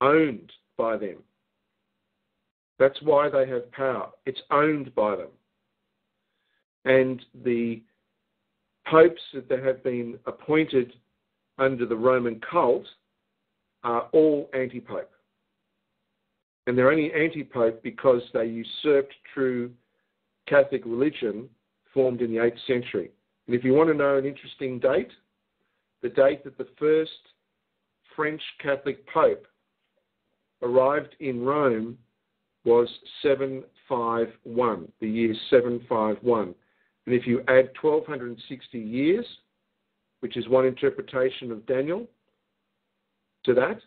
owned by them. That's why they have power. It's owned by them. And the popes that have been appointed under the Roman cult are all anti pope. And they're only anti pope because they usurped true Catholic religion formed in the 8th century. And if you want to know an interesting date, the date that the first French Catholic Pope arrived in Rome was 751, the year 751. And if you add 1260 years, which is one interpretation of Daniel, to that,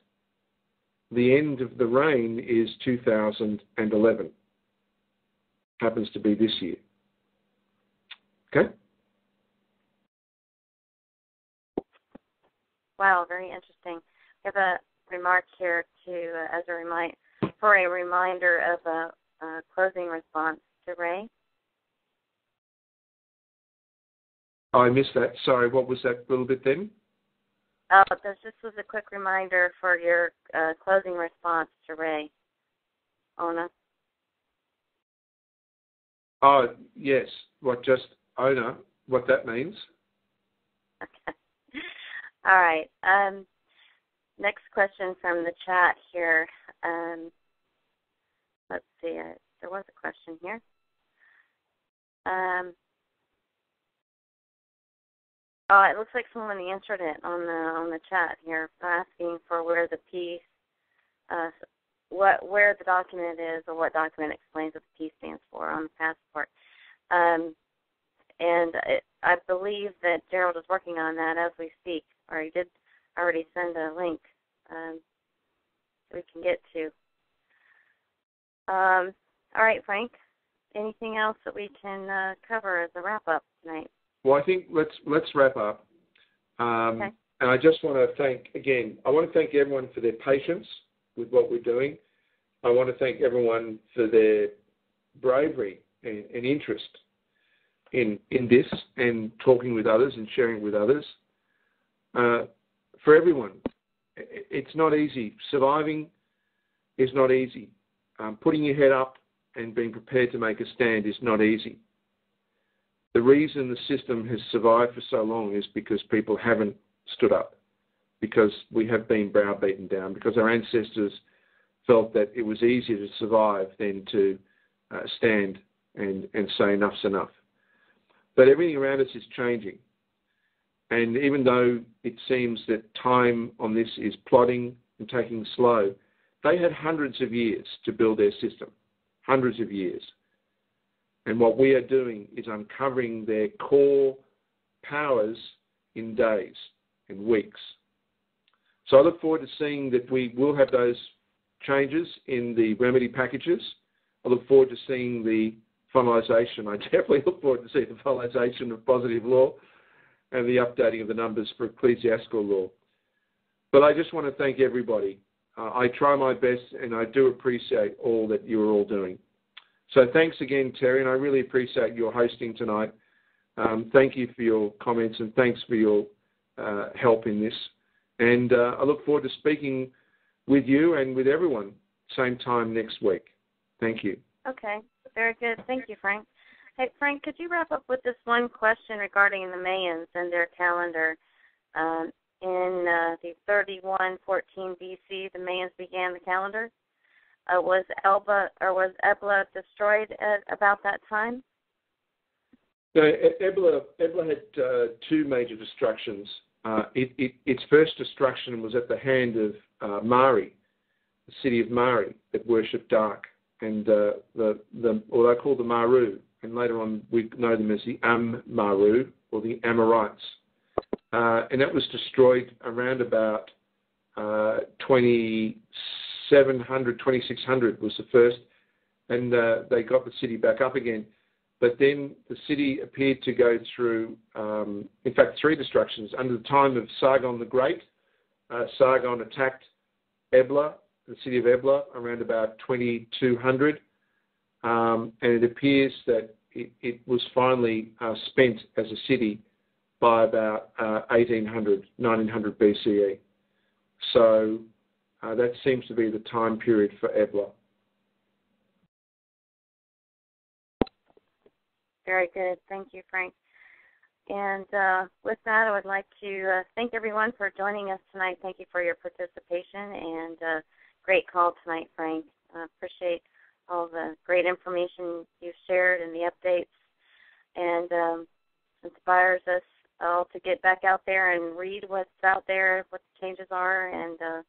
the end of the reign is 2011. Happens to be this year. Okay? Wow, very interesting. I have a remark here to uh, as a remind for a reminder of a, a closing response to Ray. Oh, I missed that. Sorry, what was that little bit then? Oh, this, this was a quick reminder for your uh, closing response to Ray. Ona. Oh, yes. What just Ona, what that means? Okay. All right. Um, next question from the chat here. Um, let's see. Uh, there was a question here. Um, oh, it looks like someone answered it on the on the chat here, asking for where the piece, uh, what where the document is, or what document explains what the P stands for on the passport. Um, and it, I believe that Gerald is working on that as we speak, or he did already send a link um, we can get to. Um, all right, Frank. Anything else that we can uh, cover as a wrap up tonight? Well, I think let's let's wrap up. Um, okay. And I just want to thank again. I want to thank everyone for their patience with what we're doing. I want to thank everyone for their bravery and, and interest in in this and talking with others and sharing with others. Uh, for everyone, it's not easy. Surviving is not easy. Um, putting your head up and being prepared to make a stand is not easy. The reason the system has survived for so long is because people haven't stood up, because we have been browbeaten down, because our ancestors felt that it was easier to survive than to uh, stand and, and say enough's enough. But everything around us is changing. And even though it seems that time on this is plodding and taking slow, they had hundreds of years to build their system, hundreds of years. And what we are doing is uncovering their core powers in days and weeks. So I look forward to seeing that we will have those changes in the remedy packages. I look forward to seeing the finalisation. I definitely look forward to seeing the finalisation of positive law and the updating of the numbers for ecclesiastical law. But I just want to thank everybody. Uh, I try my best and I do appreciate all that you're all doing. So thanks again, Terry, and I really appreciate your hosting tonight. Um, thank you for your comments and thanks for your uh, help in this. And uh, I look forward to speaking with you and with everyone same time next week. Thank you. Okay, very good. Thank you, Frank. Hey, Frank, could you wrap up with this one question regarding the Mayans and their calendar? Um, in uh, the 3114 BC, the Mayans began the calendar. Uh, was Elba or was Ebla destroyed at about that time? No, Ebla, Ebla had uh, two major destructions. Uh, it, it, its first destruction was at the hand of uh, Mari, the city of Mari that worshipped dark, and uh, the the or they called the Maru, and later on we know them as the Ammaru or the Amorites. Uh, and that was destroyed around about uh, 2700, 2600 was the first, and uh, they got the city back up again. But then the city appeared to go through, um, in fact, three destructions. Under the time of Sargon the Great, uh, Sargon attacked Ebla, the city of Ebla, around about 2200 um, and it appears that it, it was finally uh, spent as a city by about uh, 1800, 1900 BCE. So Uh, that seems to be the time period for EBLA. Very good. Thank you, Frank. And uh, with that, I would like to uh, thank everyone for joining us tonight. Thank you for your participation and uh, great call tonight, Frank. Appreciate all the great information you've shared and the updates, and um, inspires us all to get back out there and read what's out there, what the changes are, and uh,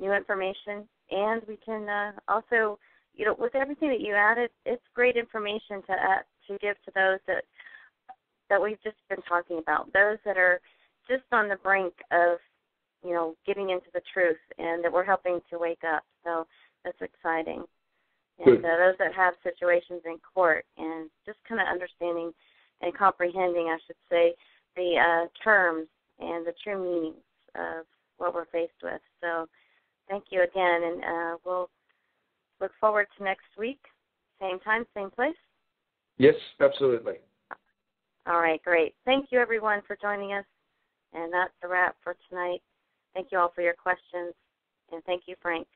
new information. And we can uh, also, you know, with everything that you added, it's great information to to give to those that that we've just been talking about, those that are just on the brink of, you know, getting into the truth, and that we're helping to wake up. So that's exciting. And uh, those that have situations in court, and just kind of understanding and comprehending, I should say, the uh, terms and the true meanings of what we're faced with. So, thank you again, and uh, we'll look forward to next week, same time, same place. Yes, absolutely. All right, great. Thank you, everyone, for joining us. And that's a wrap for tonight. Thank you all for your questions. And thank you, Frank.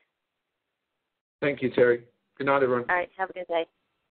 Thank you, Terry. Good night, everyone. All right, have a good day.